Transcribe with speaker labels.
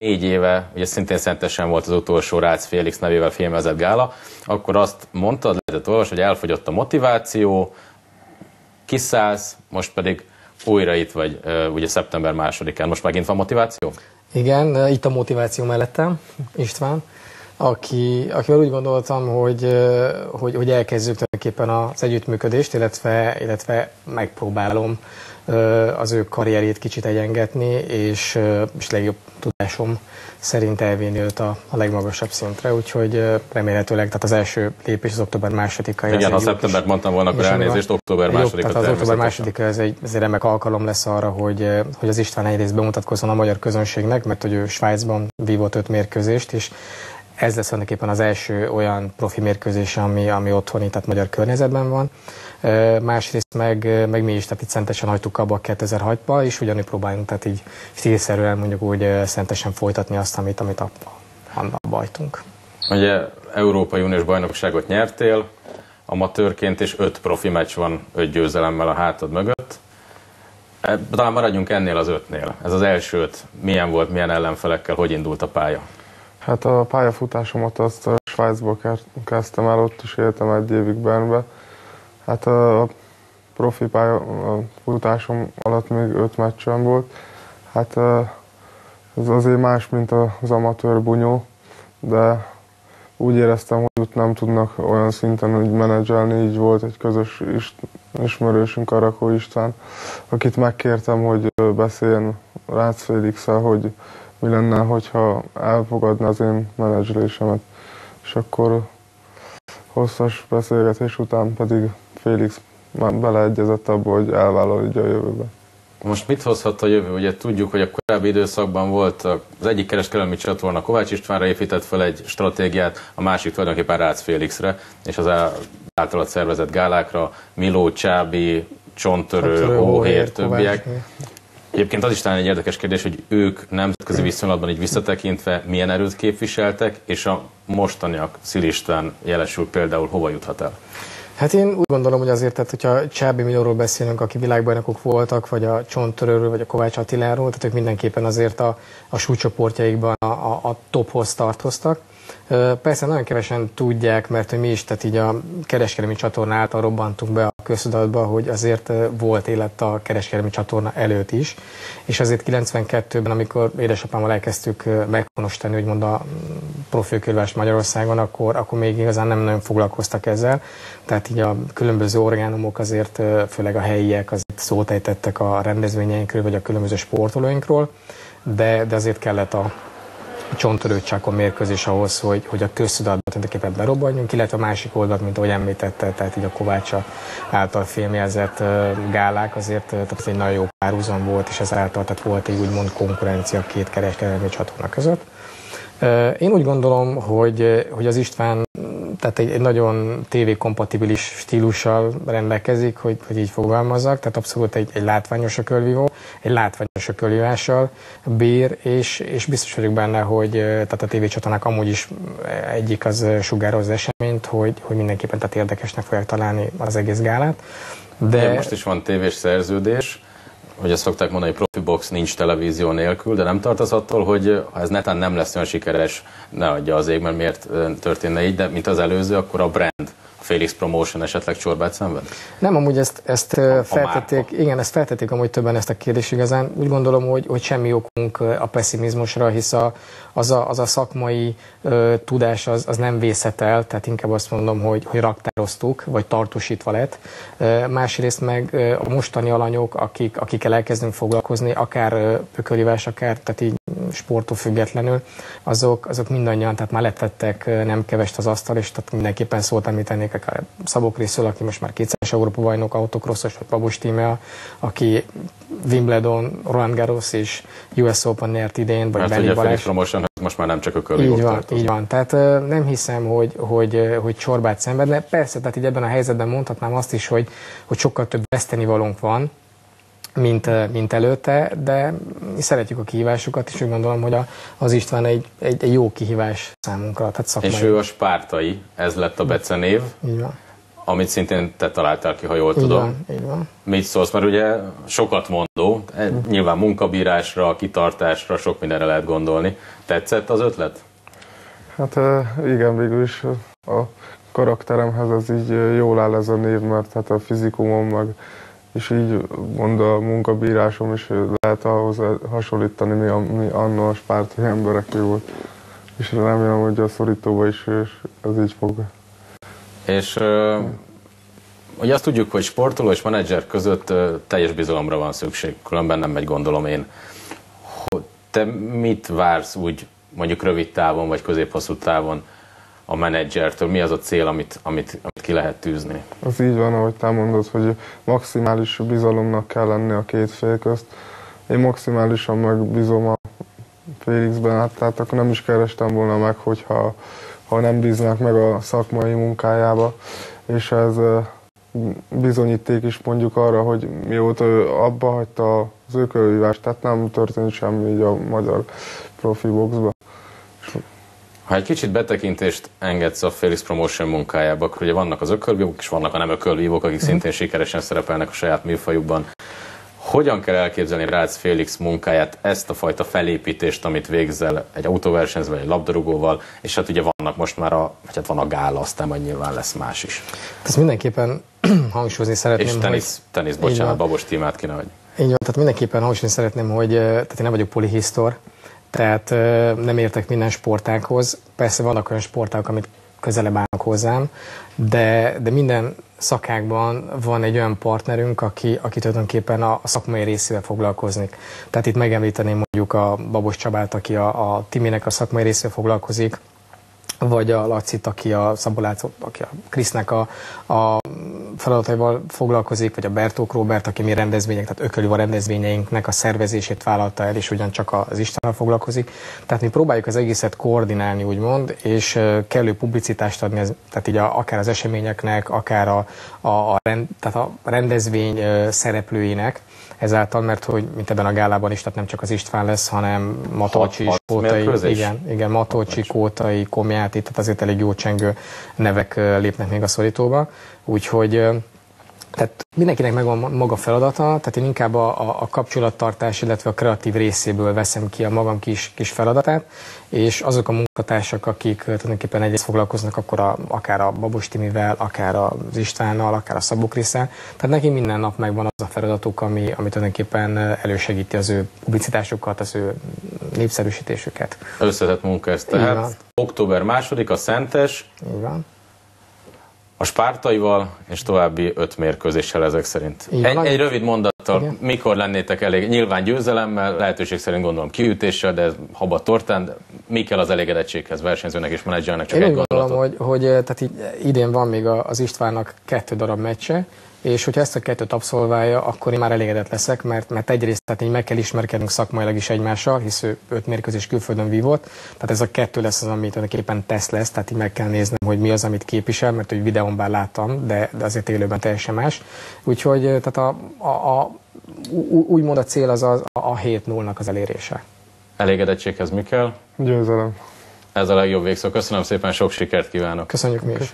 Speaker 1: négy éve, ugye szintén szentesen volt az utolsó Rácz Félix nevével filmezett gála, akkor azt mondtad, lehetett olvasni, hogy elfogyott a motiváció, kiszállsz, most pedig újra itt vagy, ugye szeptember másodikán. Most megint van motiváció?
Speaker 2: Igen, itt a motiváció mellettem, István, aki, akivel úgy gondoltam, hogy, hogy, hogy elkezdjük tulajdonképpen az együttműködést, illetve, illetve megpróbálom az ő karrierét kicsit egyengetni, és, és legjobb tudásom szerint elvinni őt a, a legmagasabb szintre, úgyhogy remélhetőleg tehát az első lépés az október másodika.
Speaker 1: Igen, ha szeptembert mondtam volna, akkor elnézést, október másodika.
Speaker 2: Tehát az október másodika ez egy, ez egy remek alkalom lesz arra, hogy, hogy az István egyrészt bemutatkozzon a magyar közönségnek, mert hogy ő Svájcban vívott öt mérkőzést, és ez lesz tulajdonképpen az első olyan profi mérkőzés, ami, ami otthoni, tehát magyar környezetben van. Másrészt meg, meg mi is, tehát itt szentesen hagytuk abba 2006-ba, és ugyanúgy próbáljunk, tehát így stílszerűen mondjuk úgy szentesen folytatni azt, amit, amit abba hagytunk.
Speaker 1: Ugye Európai Uniós bajnokságot nyertél, amatőrként, és öt profi meccs van öt győzelemmel a hátad mögött. E, talán maradjunk ennél az ötnél. Ez az első öt. Milyen volt, milyen ellenfelekkel, hogy indult a pálya?
Speaker 3: Hát a pályafutásomat azt a Svájcból kezdtem el, ott is éltem egy évig Bernbe. Hát a profi pályafutásom alatt még öt meccsem volt. Hát ez azért más, mint az amatőr bunyó, de úgy éreztem, hogy ott nem tudnak olyan szinten úgy menedzselni, így volt egy közös ismerősünk, Arakó István, akit megkértem, hogy beszéljen Rácz hogy mi lenne, hogyha elfogadna az én menedzselésemet. És akkor hosszas beszélgetés után pedig Félix már beleegyezett abba, hogy elvállalja a jövőbe.
Speaker 1: Most mit hozhat a jövő? Ugye tudjuk, hogy a korábbi időszakban volt az egyik kereskedelmi csatorna Kovács Istvánra épített fel egy stratégiát, a másik tulajdonképpen Rácz Félixre, és az általad szervezett gálákra, Miló, Csábi, Csontörő, Hóhér, többiek. Egyébként az is talán egy érdekes kérdés, hogy ők nemzetközi viszonylatban így visszatekintve milyen erőt képviseltek, és a mostaniak Szilistán jelesül például hova juthat el?
Speaker 2: Hát én úgy gondolom, hogy azért, tehát hogyha Csábi Milóról beszélünk, aki világbajnokok voltak, vagy a Csontörőről, vagy a Kovács Attiláról, tehát ők mindenképpen azért a, a súlycsoportjaikban a, a, a tophoz tartoztak. Persze nagyon kevesen tudják, mert hogy mi is, tehát így a kereskedelmi csatorna által robbantunk be a köztudatba, hogy azért volt élet a kereskedelmi csatorna előtt is, és azért 92-ben, amikor édesapámmal elkezdtük meghonosítani, úgymond a profilkörvást Magyarországon, akkor, akkor még igazán nem nagyon foglalkoztak ezzel. Tehát így a különböző orgánumok azért, főleg a helyiek azért szót ejtettek a rendezvényeinkről, vagy a különböző sportolóinkról, de, de azért kellett a csontörőcsákon mérkőzés ahhoz, hogy, hogy a köztudatban tulajdonképpen berobbanjunk, illetve a másik oldalt, mint ahogy említette, tehát így a Kovácsa által filmjelzett gálák azért tehát egy nagyon jó párhuzam volt, és ezáltal tehát volt egy úgymond konkurencia két kereskedelmi csatorna között. Én úgy gondolom, hogy, hogy az István tehát egy, egy nagyon tévékompatibilis stílussal rendelkezik, hogy, hogy így fogalmazzak, tehát abszolút egy, egy látványos ökölvívó, egy látványos ökölvívással bír, és, és biztos vagyok benne, hogy tehát a tévécsatornák amúgy is egyik az sugároz eseményt, hogy, hogy mindenképpen tehát érdekesnek fogják találni az egész gálát.
Speaker 1: De... Most is van tévés szerződés, hogy azt szokták mondani, hogy profi box nincs televízió nélkül, de nem tartasz attól, hogy ha ez netán nem lesz olyan sikeres, ne adja az ég, mert miért történne így, de mint az előző, akkor a brand Felix Promotion esetleg csorbát szenved?
Speaker 2: Nem, amúgy ezt, ezt a, feltették, a igen, ezt feltették amúgy többen ezt a kérdést igazán. Úgy gondolom, hogy, hogy semmi okunk a pessimizmusra, hisz a, az, a, az a szakmai ö, tudás az, az nem vészhet el, tehát inkább azt mondom, hogy, hogy raktároztuk, vagy tartósítva lett. Ö, másrészt meg ö, a mostani alanyok, akik, akikkel elkezdünk foglalkozni, akár pökölívás, akár tehát így sportól függetlenül, azok, azok mindannyian, tehát már letettek nem kevest az asztal, és tehát mindenképpen szót említenék akár Szabó Krisztől, aki most már kétszeres Európa bajnok, autocrossos, vagy Babus Tímea, aki Wimbledon, Roland Garros és US Open nyert idén,
Speaker 1: vagy Benny Balázs. Promotion most már nem csak a körül
Speaker 2: Így van, így van. Tehát nem hiszem, hogy, hogy, hogy csorbát szenvedne. Persze, tehát így ebben a helyzetben mondhatnám azt is, hogy, hogy sokkal több vesztenivalónk van, mint, mint előtte, de szeretjük a kihívásokat, és úgy gondolom, hogy a, az István egy, egy, egy jó kihívás számunkra. Tehát
Speaker 1: szakmai. És ő a Spártai, ez lett a becenév.
Speaker 2: Így van.
Speaker 1: amit szintén te találtál ki, ha jól
Speaker 2: Így
Speaker 1: tudom.
Speaker 2: van, így van.
Speaker 1: Mit szólsz, mert ugye sokat mondó, e, nyilván munkabírásra, kitartásra, sok mindenre lehet gondolni. Tetszett az ötlet?
Speaker 3: Hát igen, végül is a karakteremhez ez így jól áll ez a név, mert hát a fizikumom meg és így mond a munkabírásom is lehet ahhoz hasonlítani, mi, a, mi annó a spártai emberek volt. És remélem, hogy a szorítóba is ö, ez így fog.
Speaker 1: És ugye azt tudjuk, hogy sportoló és menedzser között teljes bizalomra van szükség, különben nem megy gondolom én. Hogy Te mit vársz úgy mondjuk rövid távon vagy középhosszú távon a menedzsertől? Mi az a cél, amit, amit, amit ki lehet tűzni?
Speaker 3: Az így van, ahogy te mondod, hogy maximális bizalomnak kell lenni a két fél közt. Én maximálisan megbízom a Félixben, hát tehát akkor nem is kerestem volna meg, hogyha ha nem bíznak meg a szakmai munkájába, és ez bizonyíték is mondjuk arra, hogy mióta ő abba hagyta az ökölvívást, tehát nem történt semmi így a magyar profi boxba.
Speaker 1: Ha egy kicsit betekintést engedsz a Felix Promotion munkájába, akkor ugye vannak az ökölvívók, és vannak a nem ökölvívók, akik szintén sikeresen szerepelnek a saját műfajukban. Hogyan kell elképzelni Rácz Félix munkáját, ezt a fajta felépítést, amit végzel egy autóversenyzővel, egy labdarúgóval, és hát ugye vannak most már a, vagy hát van a gála, aztán majd nyilván lesz más is.
Speaker 2: Ezt mindenképpen hangsúlyozni szeretném,
Speaker 1: És tenisz, tenisz
Speaker 2: Így
Speaker 1: bocsánat, babos témát kéne, hogy
Speaker 2: Így van, tehát mindenképpen hangsúlyozni szeretném, hogy eh, tehát én nem vagyok polihisztor, tehát eh, nem értek minden sportághoz. Persze vannak olyan sportágok, amit közelebb állnak hozzám, de, de minden szakákban van egy olyan partnerünk, aki, aki tulajdonképpen a szakmai részével foglalkozik. Tehát itt megemlíteném mondjuk a Babos Csabát, aki a, a Timinek a szakmai részével foglalkozik, vagy a Lacit, aki a Szabolác, aki a Krisznek a, a feladataival foglalkozik, vagy a Bertók Robert, aki mi rendezvények, tehát ökölőva rendezvényeinknek a szervezését vállalta el, és ugyancsak az Istennel foglalkozik. Tehát mi próbáljuk az egészet koordinálni, úgymond, és kellő publicitást adni, tehát így a, akár az eseményeknek, akár a, a, a, rend, tehát a rendezvény szereplőinek, ezáltal, mert hogy, mint ebben a gálában is, tehát nem csak az István lesz, hanem Matolcsi Kótai, igen, igen, Matolcsi, Kótai, Komjáti, tehát azért elég jó csengő nevek ö, lépnek még a szorítóba. Úgyhogy ö, tehát mindenkinek megvan ma- maga feladata, tehát én inkább a, a, a kapcsolattartás, illetve a kreatív részéből veszem ki a magam kis, kis feladatát, és azok a munkatársak, akik ö, tulajdonképpen egyrészt foglalkoznak, akkor a, akár a Babos Timivel, akár az Istvánnal, akár a Szabó Kriszel, tehát neki minden nap megvan az a feladatuk, ami, ami tulajdonképpen ö, elősegíti az ő publicitásukat, az ő népszerűsítésüket.
Speaker 1: összetett munka ez. Tehát október második a Szentes,
Speaker 2: Így van.
Speaker 1: A Spártaival, és további öt mérkőzéssel ezek szerint. Egy, egy rövid mondattal,
Speaker 2: Igen.
Speaker 1: mikor lennétek elég, nyilván győzelemmel, lehetőség szerint gondolom kiütéssel, de ez haba tortán, de mi kell az elégedettséghez versenyzőnek és menedzsernek, csak
Speaker 2: Én
Speaker 1: egy
Speaker 2: úgy gondolom,
Speaker 1: gondolatot.
Speaker 2: hogy, hogy eh, tehát így idén van még az Istvánnak kettő darab meccse, és hogyha ezt a kettőt abszolválja, akkor én már elégedett leszek, mert, mert egyrészt tehát így meg kell ismerkednünk szakmailag is egymással, hisz ő öt mérkőzés külföldön vívott, tehát ez a kettő lesz az, ami tulajdonképpen teszt lesz, tehát így meg kell néznem, hogy mi az, amit képvisel, mert hogy videón bár láttam, de, de azért élőben teljesen más. Úgyhogy eh, tehát a, a, a, úgymond a cél az a, a 7-0-nak az elérése.
Speaker 1: Elégedettséghez mi kell?
Speaker 3: Győzelem.
Speaker 1: Ez a legjobb végszó. Köszönöm szépen, sok sikert kívánok!
Speaker 2: Köszönjük mi is.